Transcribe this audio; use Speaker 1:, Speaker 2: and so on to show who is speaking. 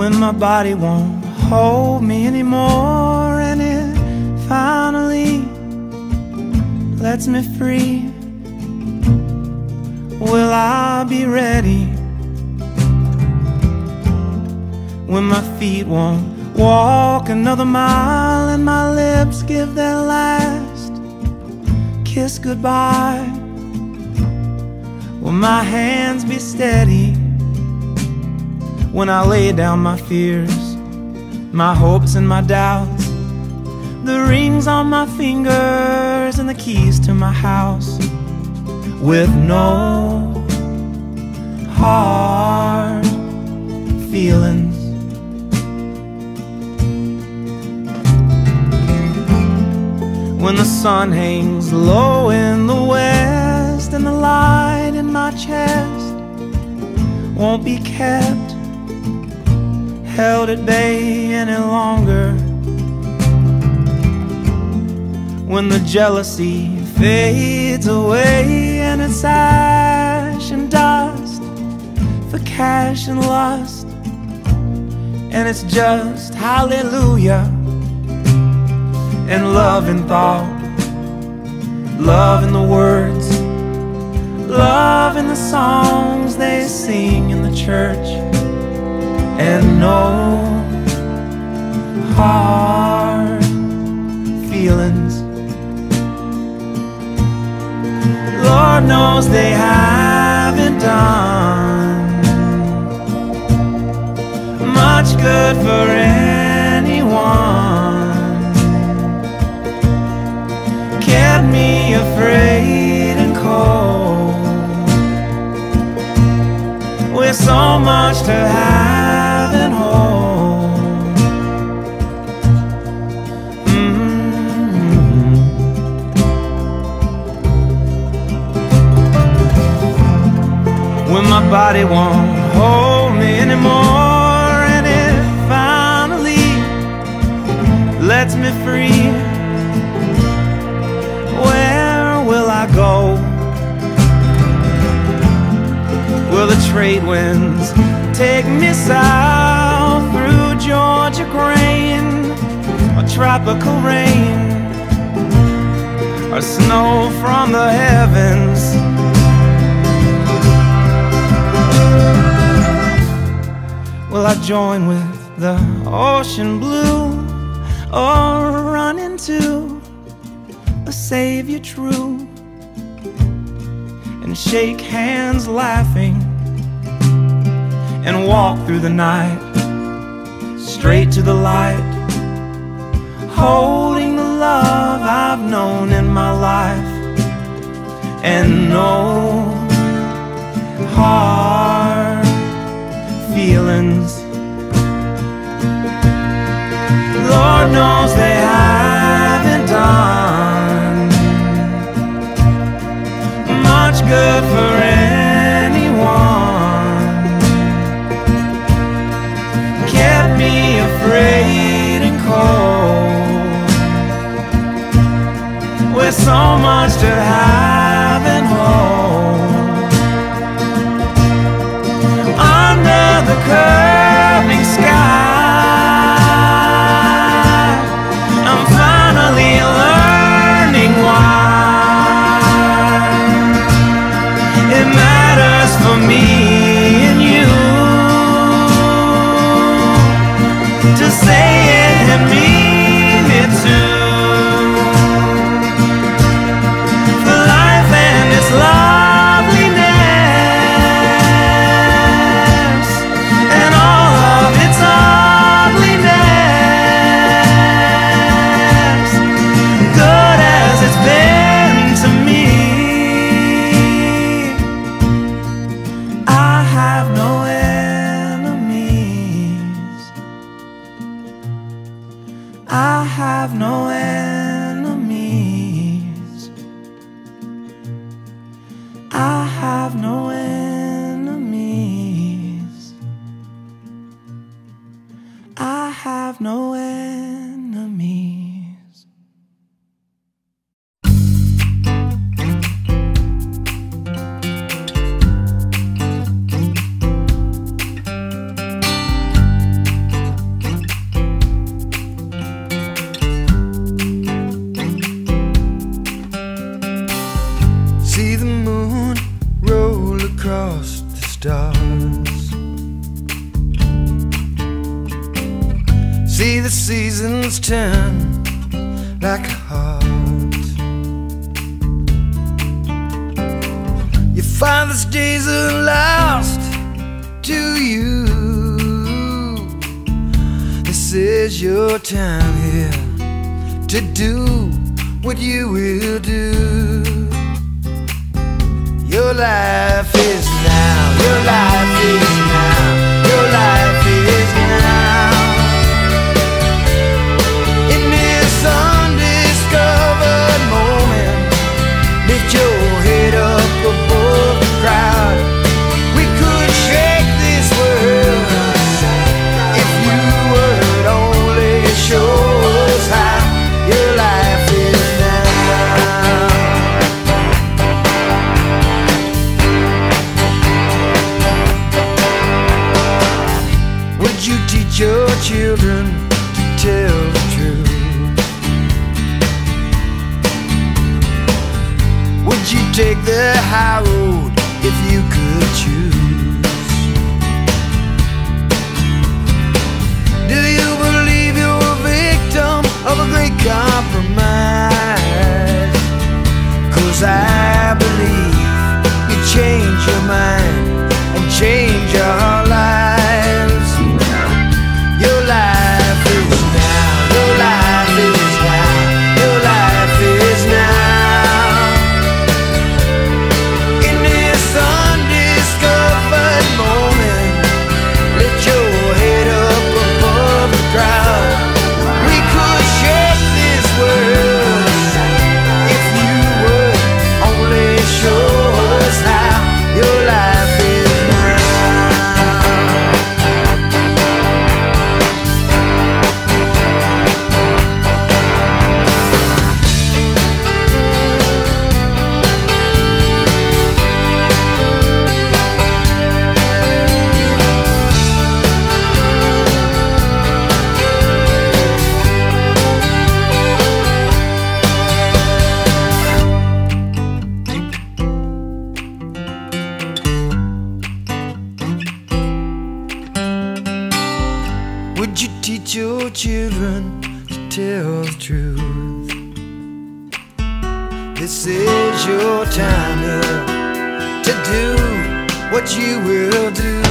Speaker 1: when my body won't hold me anymore and it finally lets me free. Will I be ready when my feet won't walk another mile and my lips give their last kiss goodbye? Will my hands be steady when I lay down my fears, my hopes and my doubts? The rings on my fingers and the keys to my house with no hard feelings. When the sun hangs low in the west and the light in my chest won't be kept held at bay any longer. When the jealousy fades away and it's ash and dust for cash and lust, and it's just hallelujah and love and thought, love in the words, love in the songs they sing in the church, and no hard feelings. Lord knows they haven't done much good for anyone. Kept me afraid and cold with so much to have body won't hold me anymore. And it finally lets me free where will I go? Will the trade winds take me south through Georgia grain or tropical rain or snow from the heavens I join with the ocean blue or run into a savior true and shake hands laughing and walk through the night straight to the light holding the love I've known in my life and no Lord knows they to say I have no enemies.
Speaker 2: Seasons turn like a heart. Your father's days are lost to you. This is your time here to do what you will do. Your life is now, your life Would you teach your children to tell the truth? Would you take the high road if you could choose? Would you teach your children to tell the truth? This is your time here to do what you will do.